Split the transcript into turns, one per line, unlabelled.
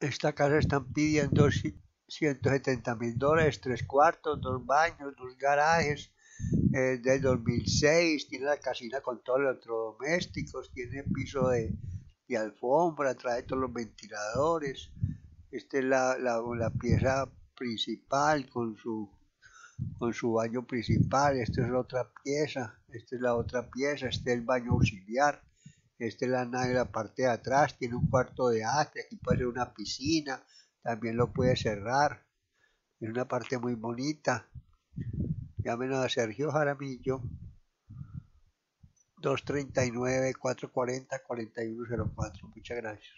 Esta casa están pidiendo 170 mil dólares, tres cuartos, dos baños, dos garajes, eh, del 2006, tiene la casina con todos los electrodomésticos, tiene piso de, alfombra, trae todos los ventiladores. Esta es la, la, pieza principal con su, con su baño principal. Esta es la otra pieza, esta es la otra pieza, este es el baño auxiliar. Esta es la nave la parte de atrás, tiene un cuarto de arte, aquí puede ser una piscina, también lo puede cerrar. Es una parte muy bonita. Llámenos a Sergio Jaramillo 239-440-4104. Muchas gracias.